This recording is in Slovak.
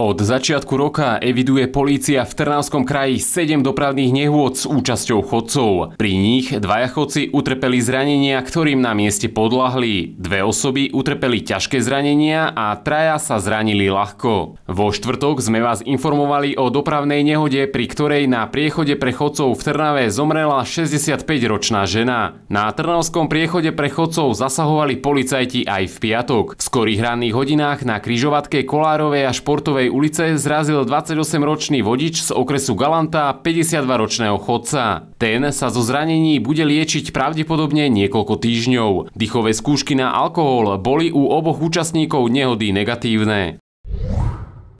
Od začiatku roka eviduje polícia v Trnavskom kraji 7 dopravných nehôd s účasťou chodcov. Pri nich dvaja chodci utrpeli zranenia, ktorým na mieste podľahli. Dve osoby utrpeli ťažké zranenia a traja sa zranili ľahko. Vo štvrtok sme vás informovali o dopravnej nehode, pri ktorej na priechode pre chodcov v Trnave zomrela 65-ročná žena. Na Trnavskom priechode pre chodcov zasahovali policajti aj v piatok. V skorých ranných hodinách na kryžovatke Kolárovej a Športovej ulice zrazil 28-ročný vodič z okresu Galanta 52-ročného chodca. Ten sa zo zranení bude liečiť pravdepodobne niekoľko týždňov. Dýchové skúšky na alkohol boli u oboch účastníkov nehody negatívne.